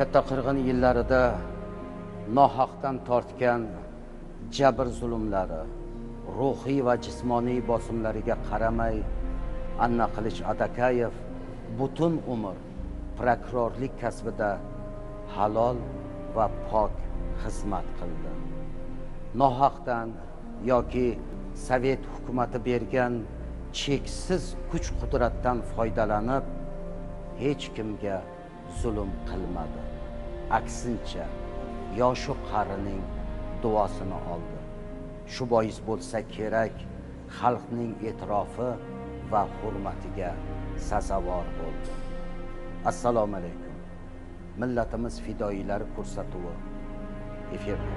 katta qirg'in yillarida nohaqdan tortgan jabr zulmlari ruhiy va jismoniy bosimlariga qaramay anna qilich adakayev butun umr prokurorlik kasbida halol va pok xizmat qildi. Nohaqdan yoki sovet hukumati bergan cheksiz kuch qudratdan foydalanib hech kimga zulm qilmadi. Aksincha yoshu qarining duosini oldi. Shu bois bo'lsa kerak xalqning e'tirofi va hurmatiga sazovor bo'ldi. Assalomu alaykum. Millatimiz fidoyilari ko'rsatuvi. Efirda.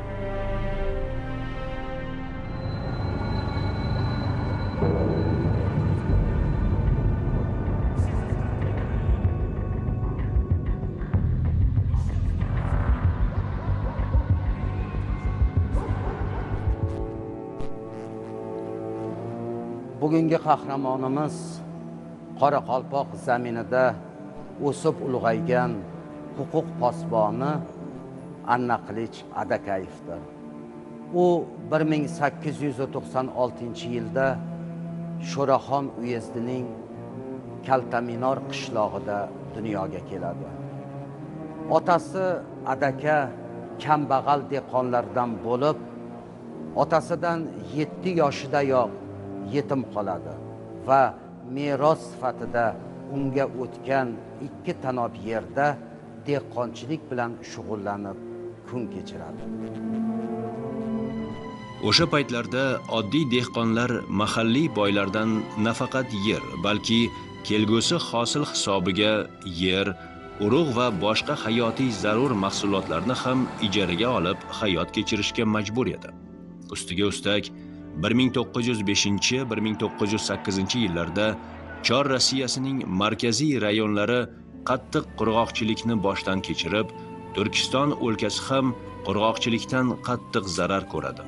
Bugungi qahramonimiz qoraqalpoq zaminida o'sib ulg'aygan huquq posboni anna qilich adakayevdir. U 1896 yilda sho'raxon uyezdining kaltaminor qishlog'ida dunyoga keladi. Otasi adaka kambag'al dehqonlardan bo'lib otasidan 7 yoshidayoq yetim qoladi va meros sifatida unga o'tgan ikki tanob yerda dehqonchilik bilan shug'ullanib kun kechiradi. O'sha paytlarda oddiy dehqonlar mahalliy boylardan nafaqat yer balki kelgusi hosil hisobiga yer urug' va boshqa hayotiy zarur mahsulotlarni ham ijaraga olib hayot kechirishga majbur edi. Ustiga ustak 1905-1908 yillarda chor rossiyasining markaziy rayonlari qattiq qurg'oqchilikni boshdan kechirib turkiston o'lkasi ham qurg'oqchilikdan qattiq zarar ko'radi.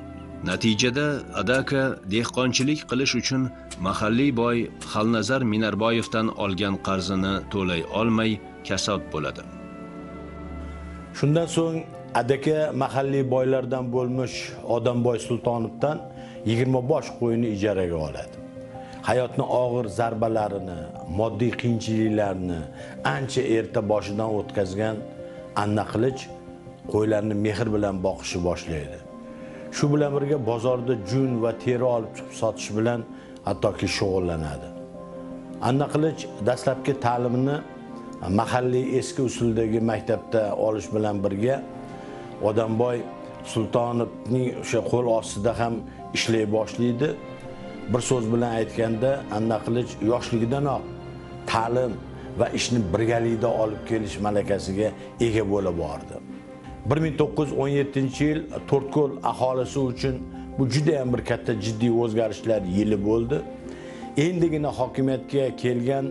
Natijada adaka dehqonchilik qilish uchun mahalliy boy xalnazar minarboyevdan olgan qarzini to'lay olmay kasod bo'ladi. Shundan so'ng adaka mahalliy boylardan bo'lmuş odamboy sultonovdan 20 bosh qo'yni ijaraga oladi. Hayotni og'ir zarbalarini moddiy qiyinchiliklarni ancha erta boshidan o'tkazgan anna qilich qo'ylarni mehr bilan boqishni boshlaydi. Shu bilan birga bozorda jun va teri olib chiqib sotish bilan hattoki shug'ullanadi. Anna qilich dastlabki ta'limni mahalliy eski usuldagi maktabda olish bilan birga odamboy sultonovning o'sha qo'l ostida ham ishlay boshlaydi. Bir so'z bilan aytganda anna qilich yoshligidanoq ta'lim va ishni birgalikda olib kelish malakasiga ega bo'lib bordi. 1917 yil to'rtko'l aholisi uchun bu juda ham bir katta jiddiy o'zgarishlar yili bo'ldi. Endigina hokimiyatga kelgan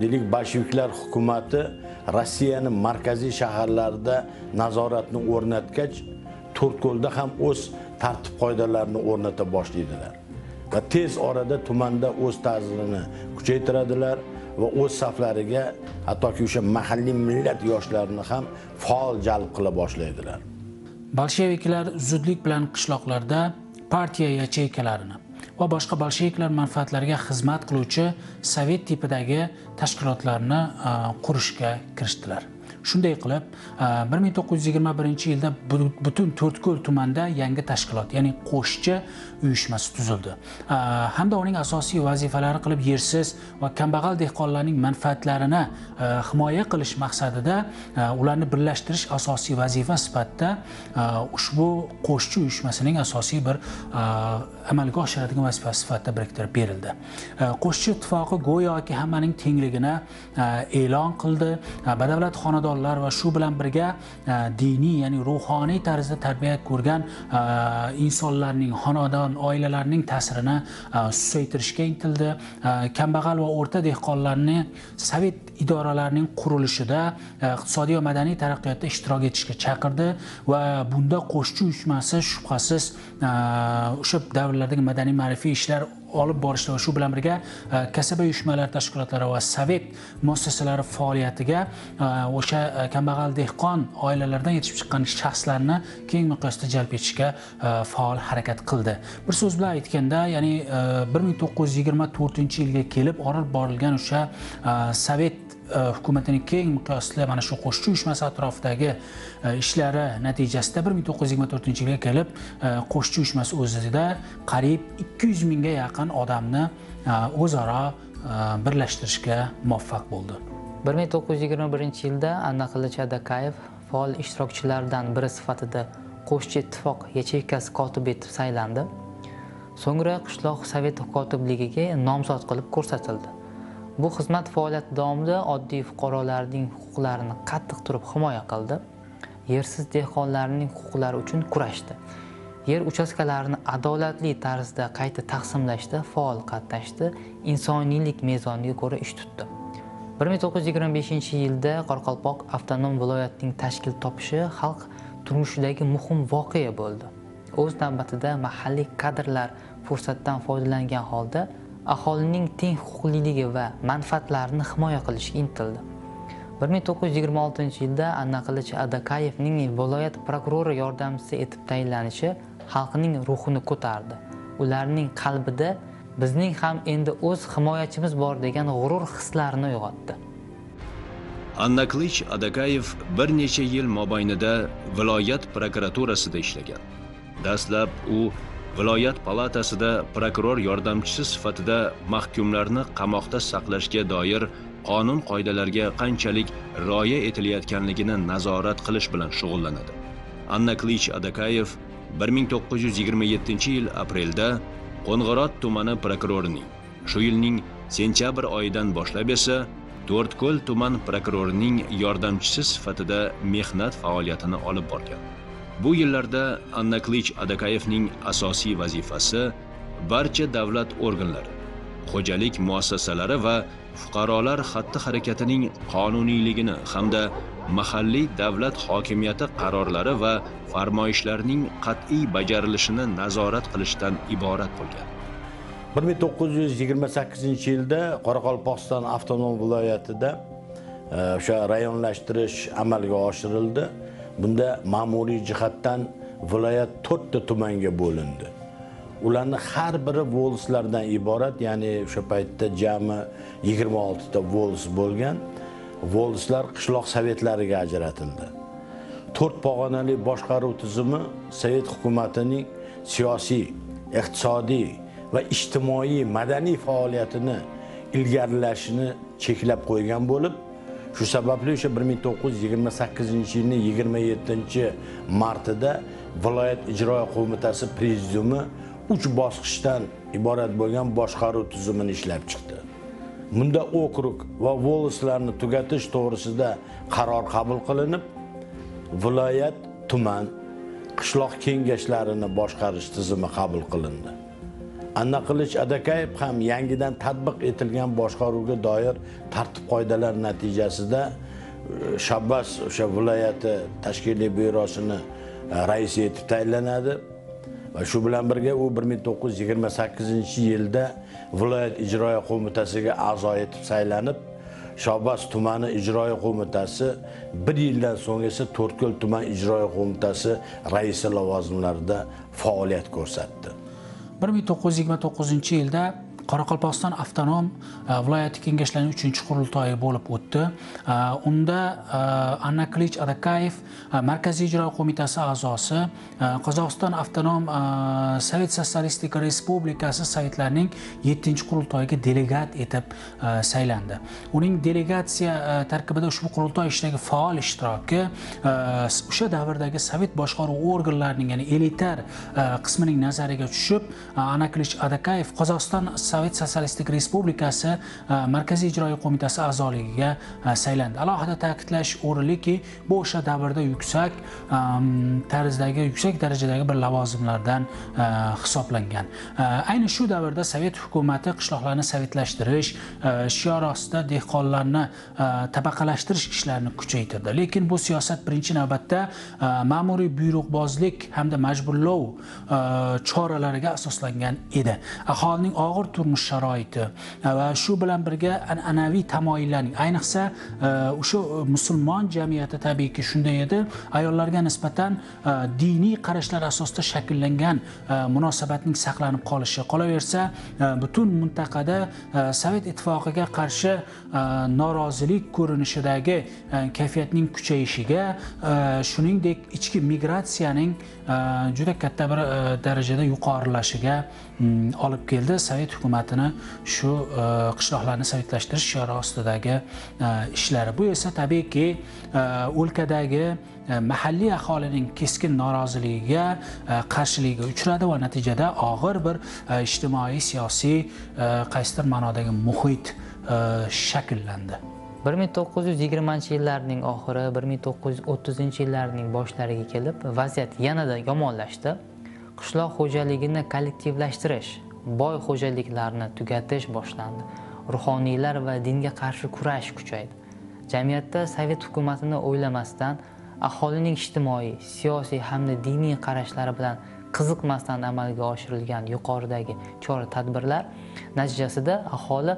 deylik bolsheviklar hukumati rossiyani markaziy shaharlarida nazoratni o'rnatgach to'rtko'lda ham o'z tartib qoidalarini o'rnata boshlaydilar. Va tez orada tumanda o'z ta'sirini kuchaytiradilar va o'z saflariga hattoki o'sha mahalliy millat yoshlarini ham faol jalb qila boshlaydilar. Bolsheviklar zudlik bilan qishloqlarda partiya yacheykalarini va boshqa bolsheviklar manfaatlariga xizmat qiluvchi sovet tipidagi tashkilotlarni qurishga kirishdilar. Shunday qilib e, 1921 yilda butun to'rtko'l tumanida yangi tashkilot ya'ni qo'shchi uyushmasi tuzildi. E, hamda uning asosiy vazifalari qilib yersiz va kambag'al dehqonlarning manfaatlarini e, himoya qilish maqsadida ularni birlashtirish asosiy vazifa sifatida ushbu qo'shchi uyushmasining asosiy bir amalga oshiradigan vazifa sifatida biriktirib berildi. Qo'shchi ittifoqi go'yoki hammaning tengligini e'lon qildi. Badavlat xonadonlar va shu bilan birga e, diniy ya'ni ruhoniy tarzda tarbiya ko'rgan e, insonlarning xonadon oilalarning ta'sirini e, susaytirishga intildi. Kambag'al va o'rta dehqonlarni sovet idoralarining qurilishida iqtisodiy va madaniy taraqqiyotda ishtirok etishga chaqirdi va bunda qo'shchi uyushmasi shubhasiz o'sha davrlardagi madaniy ma'rifiy ishlar olib borishda va shu bilan birga e, kasaba uyushmalari tashkilotlari va sovet muassasalari faoliyatiga e, o'sha e, kambag'al dehqon oilalardan yetishib chiqqan shaxslarni keng miqyosda jalb etishga faol harakat qildi. Bir so'z bilan aytganda ya'ni bir ming to'qqiz yuz yigirma to'rtinchi yilga kelib olib borilgan o'sha sovet Э, hukumatining keng miqyosli mana shu qo'shchi uyushmasi atrofidagi e, ishlari natijasida bir ming to'qqiz yuz yigirma to'rtinchi yilga kelib e, qo'shchi uyushmasi o'zida qariyb ikki yuz mingga yaqin odamni e, o'zaro birlashtirishga muvaffaq bo'ldi. Bir ming to'qqiz yuz yigirma birinchi yilda anaqilich adakayev faol ishtirokchilardan biri sifatida qo'shchi ittifoq yacheykasi kotibi etib saylandi. So'ngra qishloq sovet kotibligiga nomzod qilib ko'rsatildi. Bu xizmat faoliyati davomida oddiy fuqarolarning huquqlarini qattiq turib himoya qildi. Yersiz dehqonlarning huquqlari uchun kurashdi. Yer uchastkalarini adolatli tarzda qayta taqsimlashda faol qatnashdi. Insoniylik mezoniga ko'ra ish tutdi. bir ming to'qqiz yuz yigirma beshinchi yilda qoraqalpoq avtonom viloyatining tashkil topishi xalq turmushidagi muhim voqea bo'ldi. O'z navbatida mahalliy kadrlar fursatdan foydalangan holda aholining teng huquqliligi va manfaatlarini himoya qilishga intildi. bir ming to'qqiz yuz yigirma oltinchi yilda anna qilich adakayevning viloyat prokurori yordamchisi etib tayinlanishi xalqning ruhini ko'tardi. Ularning qalbida bizning ham endi o'z himoyachimiz bor degan g'urur hislarini uyg'otdi. Anna qilich adakayev bir necha yil mobaynida viloyat prokuraturasida ishlagan. Dastlab u viloyat palatasida prokuror yordamchisi sifatida mahkumlarni qamoqda saqlashga doir qonun qoidalarga qanchalik rioya etilayotganligini nazorat qilish bilan shug'ullanadi. Anna klich adakayev 1927 yil aprelda qo'ng'irot tumani prokurorining shu yilning sentyabr oyidan boshlab esa to'rtko'l tuman prokurorining yordamchisi sifatida mehnat faoliyatini olib borgan. Bu yillarda anna klich adakayevning asosiy vazifasi barcha davlat organlari xo'jalik muassasalari va fuqarolar xatti harakatining qonuniyligini hamda mahalliy davlat hokimiyati qarorlari va farmoyishlarining qat'iy bajarilishini nazorat qilishdan iborat bo'lgan. bir ming to'qqiz yuz yigirma sakkizinchi yilda qoraqalpog'iston avtonom viloyatida e, o'sha rayonlashtirish amalga oshirildi. Bunda ma'muriy jihatdan viloyat to'rtta tumanga bo'lindi. Ularni har biri volslardan iborat ya'ni o'sha paytda jami yigirma oltita vols bo'lgan. Volslar qishloq sovetlariga ajratildi. To'rt pog'onali boshqaruv tizimi sovet hukumatining siyosiy iqtisodiy va ijtimoiy madaniy faoliyatini ilgarilashini cheklab qo'ygan bo'lib shu sababli o'sha bir ming to'qqiz yuz yigirma sakkizinchi yilning yigirma yettinchi martida viloyat ijroiya qo'mitasi prezidiumi uch bosqichdan iborat bo'lgan boshqaruv tizimini ishlab chiqdi. Bunda okrug va voloslarni tugatish to'g'risida qaror qabul qilinib viloyat tuman qishloq kengashlarini boshqarish tizimi qabul qilindi. Anna qilich adakayev ham yangidan tatbiq etilgan boshqaruvga doir tartib qoidalar natijasida e, shabbas o'sha viloyati tashkiliy byurosini e, raisi etib tayinlanadi. Va shu bilan birga u bir ming to'qqiz yuz yigirma sakkizinchi yilda viloyat ijroiya qo'mitasiga a'zo etib saylanib shobas tumani ijroiya qo'mitasi bir yildan so'ng esa to'rtko'l tuman ijroiya qo'mitasi raisi lavozimlarida faoliyat ko'rsatdi. Bir ming to'qqiz yuz yigirma to'qqizinchi yilda qoraqalpog'iston avtonom e, viloyati kengashlarining uchinchi qurultoyi bo'lib o'tdi. E, unda e, anna klich adakayev e, markaziy ijro qo'mitasi a'zosi qozog'iston avtonom sovet sotsialistik respublikasi sovetlarining yettinchi qurultoyiga delegat etib saylandi. Uning delegatsiya tarkibida ushbu qurultoy ishidagi faol ishtiroki o'sha davrdagi sovet boshqaruv organlarining ya'ni elitar qismining nazariga tushib anna klich adakayev qozog'iston sovet sotsialistik respublikasi e, markaziy ijroiya qo'mitasi a'zoligiga e, saylandi. Alohida ta'kidlash o'rinliki bu o'sha davrda yuksak e, tarzdagi yuksak darajadagi bir lavozimlardan hisoblangan. Ayni shu davrda sovet hukumati qishloqlarni sovetlashtirish shior ostida dehqonlarni tabaqalashtirish ishlarini kuchaytirdi. Lekin bu siyosat birinchi navbatda ma'muriy buyruqbozlik hamda majburlov choralariga asoslangan edi. Aholining og'ir turmush sharoiti. Va shu bilan birga an'anaviy tamoyillarning ayniqsa э, o'sha э, musulmon jamiyati tabiiyki shunday edi ayollarga nisbatan diniy qarashlar asosida shakllangan munosabatning saqlanib qolishi. Qolaversa butun mintaqada sovet ittifoqiga qarshi norozilik ko'rinishidagi e, kayfiyatning kuchayishiga e, shuningdek ichki migratsiyaning Э, juda katta bir э, darajada yuqorilashiga mm, olib keldi. Sovet hukumatini shu э, qishloqlarni sovetlashtirish shiori ostidagi ishlari. Bu esa tabiiyki o'lkadagi e, mahalliy aholining keskin noroziligiga e, qarshiligiga uchradi va natijada og'ir bir e, ijtimoiy siyosiy qaysidir ma'nodagi muhit shakllandi. Bir ming to'qqiz yuz yigirmanchi yillarning oxiri bir ming to'qqiz yuz o'ttizinchi yillarning boshlariga kelib vaziyat yanada yomonlashdi. Qishloq xo'jaligini kollektivlashtirish boy xo'jaliklarni tugatish boshlandi. Ruhoniylar va dinga qarshi kurash kuchaydi. Jamiyatda sovet hukumatini o'ylamasdan aholining ijtimoiy siyosiy hamda diniy qarashlari bilan qiziqmasdan amalga oshirilgan yuqoridagi chora tadbirlar natijasida aholi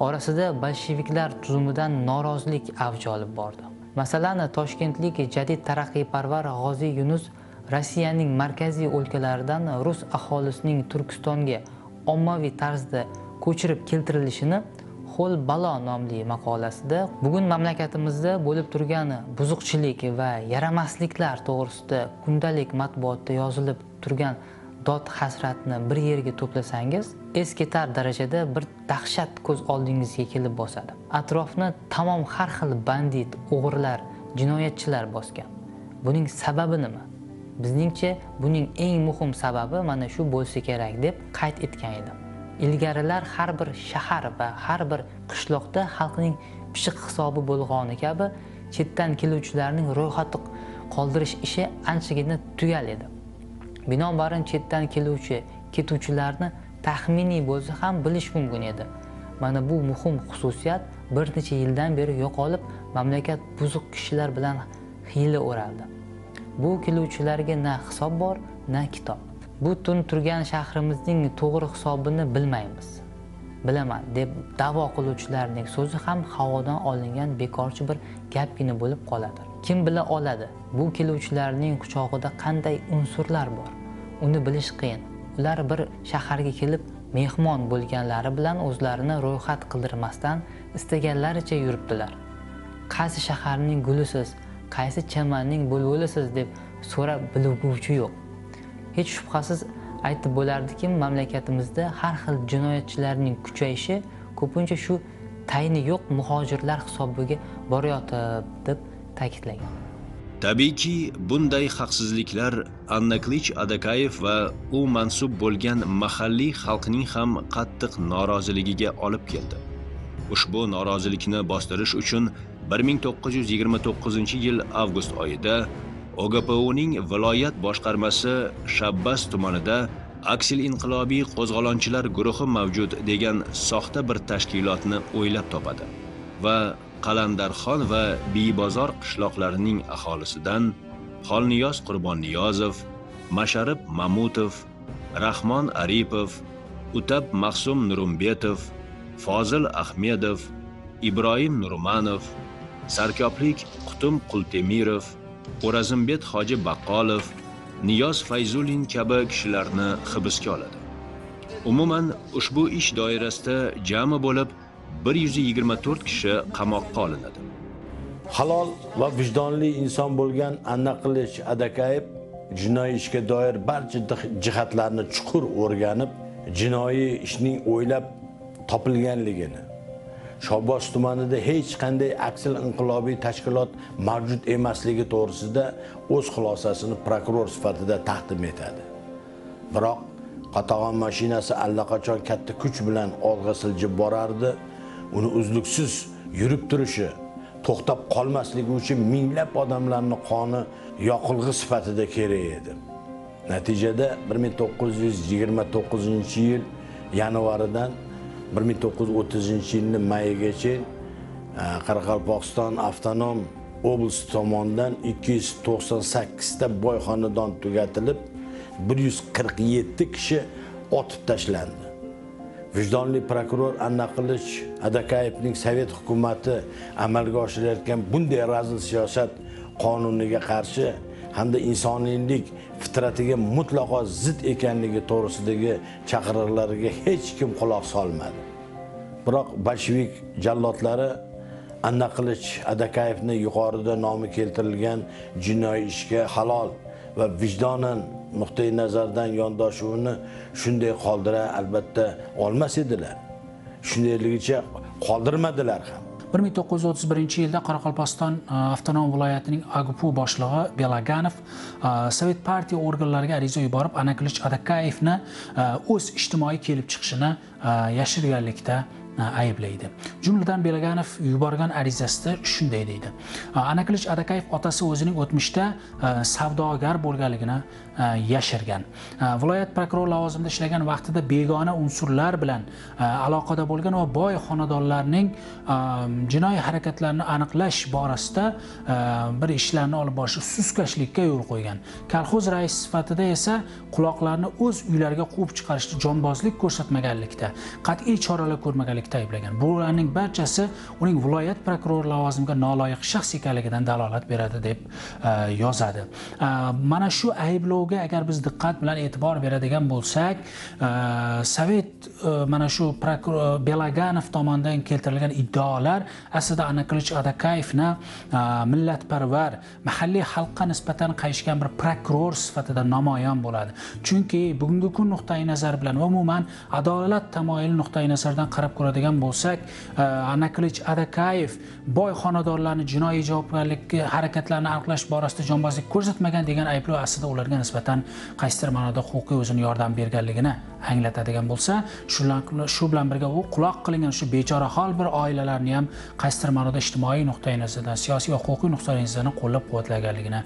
orasida bolsheviklar tuzumidan norozilik avj olib bordi. Masalan toshkentlik jadid taraqqiyparvar g'oziy yunus rossiyaning markaziy o'lkalaridan rus aholisining turkistonga ommaviy tarzda ko'chirib keltirilishini ho'l balo nomli maqolasida bugun mamlakatimizda bo'lib turgan buzuqchilik va yaramasliklar to'g'risida kundalik matbuotda yozilib turgan dod hasratni bir yerga to'plasangiz es ketar darajada bir dahshat ko'z oldingizga kelib bosadi. Atrofni tamom har xil bandit o'g'rilar jinoyatchilar bosgan. Buning sababi nima? Bizningcha buning eng muhim sababi mana shu bo'lsa kerak deb qayd etgan edim. Ilgarilar har bir shahar va har bir qishloqda xalqning pishiq hisobi bo'lgani kabi chetdan keluvchilarning ro'yxati qoldirish ishi anchagina tugal edi. Binobarin chetdan keluvchi ketuvchilarni taxminiy bo'lsa ham bilish mumkin edi. Mana bu muhim xususiyat bir necha yildan beri yo'qolib mamlakat buzuq kishilar bilan hiyla o'raldi. Bu keluvchilarga na hisob bor na kitob. Bu tun turgan shahrimizning to'g'ri hisobini bilmaymiz. Bilaman deb da'vo qiluvchilarning so'zi ham havodan olingan bekorchi bir gapgina bo'lib qoladi. Kim bila oladi bu keluvchilarning quchog'ida qanday unsurlar bor? Uni bilish qiyin. Ular bir shaharga kelib mehmon bo'lganlari bilan o'zlarini ro'yxat qildirmasdan istaganlaricha yuribdilar. Qaysi shaharning gulisiz qaysi chamanning bulbulisiz deb so'rab bilguvchi yo'q. Hech shubhasiz aytib bo'lardiki mamlakatimizda har xil jinoyatchilarning kuchayishi ko'pincha shu tayini yo'q muhojirlar hisobiga borayotib deb ta'kidlagan. Tabiiyki bunday haqsizliklar annaklich adakayev va u mansub bo'lgan mahalliy xalqning ham qattiq noroziligiga olib keldi. Ushbu norozilikni bostirish uchun 1929 yil avgust oyida ogpuning viloyat boshqarmasi shabbas tumanida aksil inqilobiy qo'zg'olonchilar guruhi mavjud degan soxta bir tashkilotni o'ylab topadi va qalandarxon va bebozor qishloqlarining aholisidan xolniyoz qurbonniyozov masharib mamutov rahmon aripov utab mahsum nurumbetov fozil ahmedov ibrohim nurmanov sarkoplik qutum qultemirov o'razimbet hoji baqqolov niyoz fayzulin kabi kishilarni hibsga oladi. Umuman ushbu ish doirasida jami bo'lib 124 kishi qamoqqa olinadi. Halol va vijdonli inson bo'lgan anna qilish adakayev jinoiy ishga doir barcha jihatlarni chuqur o'rganib jinoiy ishning o'ylab topilganligini Shobosh tumanida hech qanday aksil inqilobiy tashkilot mavjud emasligi to'g'risida o'z xulosasini prokuror sifatida taqdim etadi. Biroq qatag'on mashinasi allaqachon katta kuch bilan olg'a siljib borardi. Uni uzluksiz yurib turishi to'xtab qolmasligi uchun minglab odamlarni qoni yoqilg'i sifatida kerak edi. Natijada 1929 yil yanvaridan 1930 yilni mayigacha qoraqalpog'iston avtonom oblasti tomonidan 298 ta boy xonadon tugatilib 147 kishi otib tashlandi. Vijdonli prokuror anna qilich adakayevning sovet hukumati amalga oshirayotgan bunday razil siyosat qonuniga qarshi hamda insoniylik fitratiga mutlaqo zid ekanligi to'g'risidagi chaqiriqlariga hech kim quloq solmadi. Biroq bolshevik jallodlari anna qilich adakayevni yuqorida nomi keltirilgan jinoiy ishga halol va vijdonan nuqtai nazardan yondoshuvini shunday qoldira albatta olmas edilar. Shundayligicha qoldirmadilar ham. 1931 yilda qoraqalpog'iston e, avtonom viloyatining agpu boshlig'i belaganov e, sovet partiya organlariga ariza yuborib anaklich adakayevni e, o'z ijtimoiy kelib chiqishini yashirganlikda ayblaydi jumladan belaganov yuborgan arizasida shunday deydi. Anaklich adakayev otasi o'zining o'tmishda savdogar bo'lganligini yashirgan. Viloyat prokurori lavozimida ishlagan vaqtida begona unsurlar bilan aloqada bo'lgan va boy xonadonlarning jinoiy harakatlarini aniqlash borasida bir ishlarni olib borish suskashlikka yo'l qo'ygan. Kolxoz raisi sifatida esa quloqlarni o'z uylariga quvib chiqarishda jonbozlik ko'rsatmaganlikda qat'iy choralar ko'rmaganlik o'g'irlikda ayblagan. Bularning barchasi uning viloyat prokurori lavozimiga noloyiq shaxs ekanligidan dalolat beradi deb e, yozadi. E, mana shu ayblovga agar biz diqqat bilan e'tibor beradigan bo'lsak e, sovet mana shu prokuror belaganov tomonidan keltirilgan iddaolar aslida anaklich adakayevni millatparvar mahalliy xalqqa nisbatan qayishgan bir prokuror sifatida namoyon bo'ladi. Chunki bugungi kun nuqtai nazar bilan va umuman adolat tamoyili nuqtai nazaridan qarab ko'radigan oladigan bo'lsak e, anaklich adakayev boy xonadonlarni jinoiy javobgarlikka harakatlarini aniqlash borasida jonbozlik ko'rsatmagan degan ayblov aslida ularga nisbatan qaysidir ma'noda huquqiy o'zini yordam berganligini anglatadigan bo'lsa shu bilan birga u quloq qilingan shu bechorahol bir oilalarni ham qaysidir ma'noda ijtimoiy nuqtai nazardan siyosiy va huquqiy nuqtai nazardan qo'llab quvvatlaganligini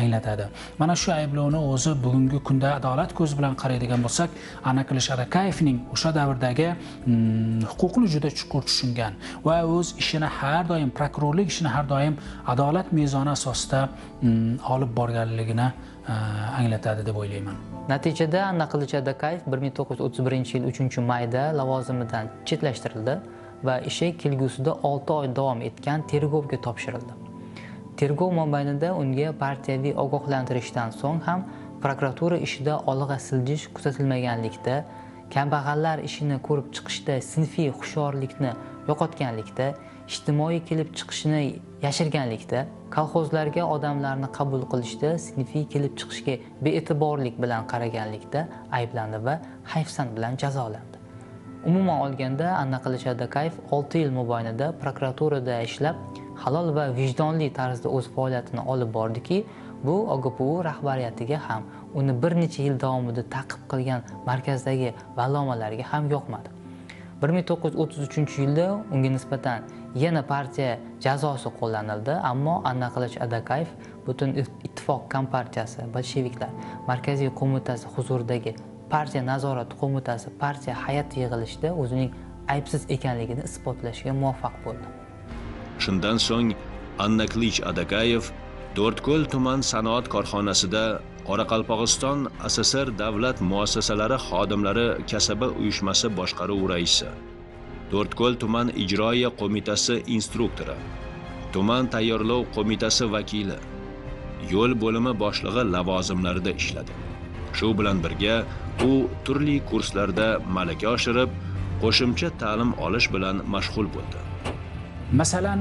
anglatadi. Mana shu ayblovni o'zi bugungi kunda adolat ko'zi bilan qaraydigan bo'lsak anakilich adakayevning o'sha davrdagi mm, huquq huquqni juda chuqur tushungan va o'z ishini har doim prokurorlik ishini har doim adolat mezoni asosida mm, olib borganligini e, anglatadi deb o'ylayman. Natijada naqlchi adakayev bir ming to'qqiz yuz o'ttiz birinchi yil uchinchi mayda lavozimidan chetlashtirildi va ishi kelgusida olti oy davom etgan tergovga topshirildi. Tergov mobaynida unga partiyaviy ogohlantirishdan so'ng ham prokuratura ishida olg'a siljish kuzatilmaganlikda kambag'allar ishini ko'rib chiqishda sinfiy hushyorlikni yo'qotganlikda ijtimoiy kelib chiqishini yashirganlikda kolxozlarga odamlarni qabul qilishda sinfiy kelib chiqishga bee'tiborlik bilan qaraganlikda ayblandi va hayfsan bilan jazolandi. Umuman olganda anna qilish adakayev olti yil mobaynida prokuraturada ishlab halol va vijdonli tarzda o'z faoliyatini olib bordiki bu ogpu rahbariyatiga ham uni bir necha yil davomida ta'qib qilgan markazdagi vallomalarga ham yoqmadi. bir ming to'qqiz yuz o'ttiz uchinchi yilda unga nisbatan yana partiya jazosi qo'llanildi ammo anna qilich adakayev butun ittifoq kompartiyasi bolsheviklar markaziy qo'mitasi huzuridagi partiya nazorat qo'mitasi partiya hay'at yig'ilishida o'zining aybsiz ekanligini isbotlashga muvaffaq bo'ldi. Shundan so'ng anna klich adakayev to'rtko'l tuman sanoat korxonasida qoraqalpog'iston sssr davlat muassasalari xodimlari kasaba uyushmasi boshqaruv raisi. To'rtko'l tuman ijroiya qo'mitasi instruktori. Tuman tayyorlov qo'mitasi vakili. Yo'l bo'limi boshlig'i lavozimlarida ishladi. Shu bilan birga u turli kurslarda malaka oshirib qo'shimcha ta'lim olish bilan mashg'ul bo'ldi. Masalan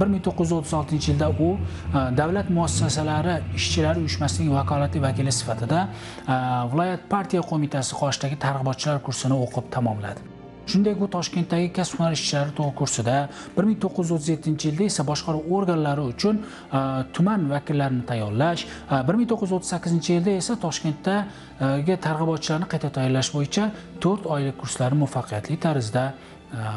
1936 yilda u e, davlat muassasalari ishchilari uyushmasining vakolatli vakili sifatida e, viloyat partiya qo'mitasi qoshidagi targ'ibotchilar kursini o'qib tamomladi. Shuningdek u toshkentdagi kasb hunar ishchilari tug'u kursida bir ming to'qqiz yuz o'ttiz yettinchi yilda esa boshqaruv organlari uchun e, tuman vakillarini tayyorlash bir ming to'qqiz yuz o'ttiz sakkizinchi yilda esa toshkentdagi targ'ibotchilarni qayta tayyorlash bo'yicha to'rt oylik kurslarni muvaffaqiyatli tarzda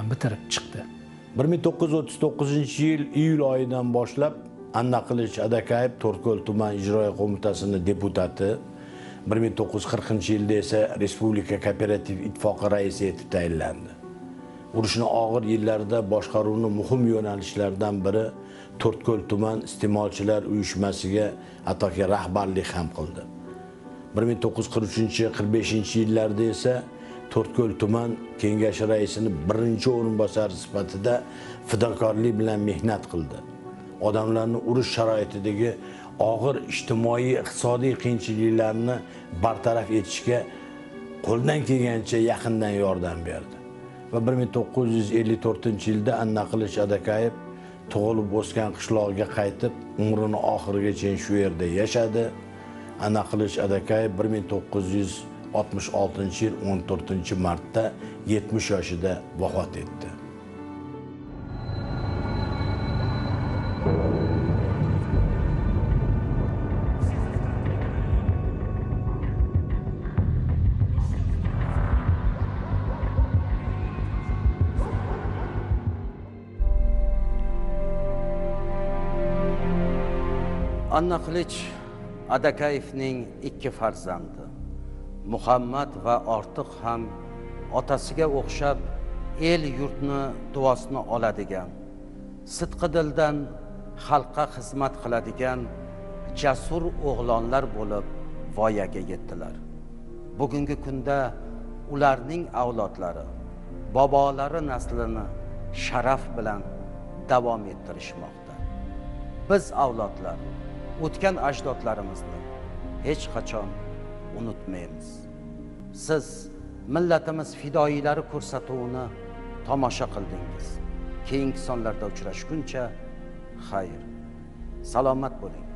bitirib chiqdi. Bir ming to'qqiz yuz o'ttiz to'qqizinchi yil iyul oyidan boshlab anna qilich adakayev to'rtko'l tuman ijroiya qo'mitasini deputati bir ming to'qqiz yuz qirqinchi yilda esa respublika kooperativ ittifoqi raisi etib tayinlandi. Urushni og'ir yillarida boshqaruvni muhim yo'nalishlaridan biri to'rtko'l tuman iste'molchilar uyushmasiga hattoki rahbarlik ham qildi. Bir ming to'qqiz yuz qirq uchinchi qirq beshinchi yillarda esa to'rtko'l tuman kengashi raisini birinchi o'rinbosari sifatida fidokorlik bilan mehnat qildi. Odamlarni urush sharoitidagi og'ir ijtimoiy iqtisodiy qiyinchiliklarni bartaraf etishga qo'ldan kelgancha yaqindan yordam berdi. Va bir ming to'qqiz yuz ellik to'rtinchi yilda anna qilich adakayev tug'ilib o'sgan qishlog'iga qaytib umrini oxirigacha shu yerda yashadi. Anna qilich adakayev bir ming to'qqiz yuz 66 yil 14 martda 70 yoshida vafot etdi. anna qilich adakayevning ikki farzandi muhammad va ortiq ham otasiga o'xshab el yurtni duosini oladigan sidqi dildan xalqqa xizmat qiladigan jasur o'g'lonlar bo'lib voyaga yetdilar. Bugungi kunda ularning avlodlari bobolari naslini sharaf bilan davom ettirishmoqda. Biz avlodlar o'tgan ajdodlarimizni hech qachon unutmaymiz. Siz millatimiz fidoyilari ko'rsatuvini tomosha qildingiz. Keyingi sonlarda uchrashguncha xayr salomat bo'ling.